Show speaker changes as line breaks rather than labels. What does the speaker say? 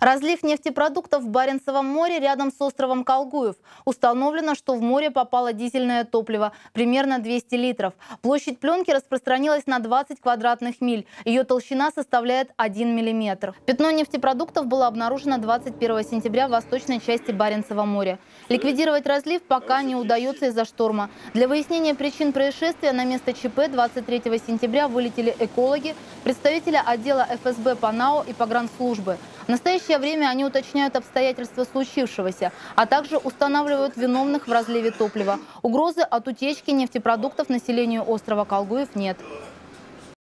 Разлив нефтепродуктов в Баренцевом море рядом с островом Колгуев. Установлено, что в море попало дизельное топливо, примерно 200 литров. Площадь пленки распространилась на 20 квадратных миль. Ее толщина составляет 1 миллиметр. Пятно нефтепродуктов было обнаружено 21 сентября в восточной части Баренцева моря. Ликвидировать разлив пока не удается из-за шторма. Для выяснения причин происшествия на место ЧП 23 сентября вылетели экологи, представители отдела ФСБ ПАНАО и погранслужбы. В настоящее время они уточняют обстоятельства случившегося, а также устанавливают виновных в разливе топлива. Угрозы от утечки нефтепродуктов населению острова Колгуев нет.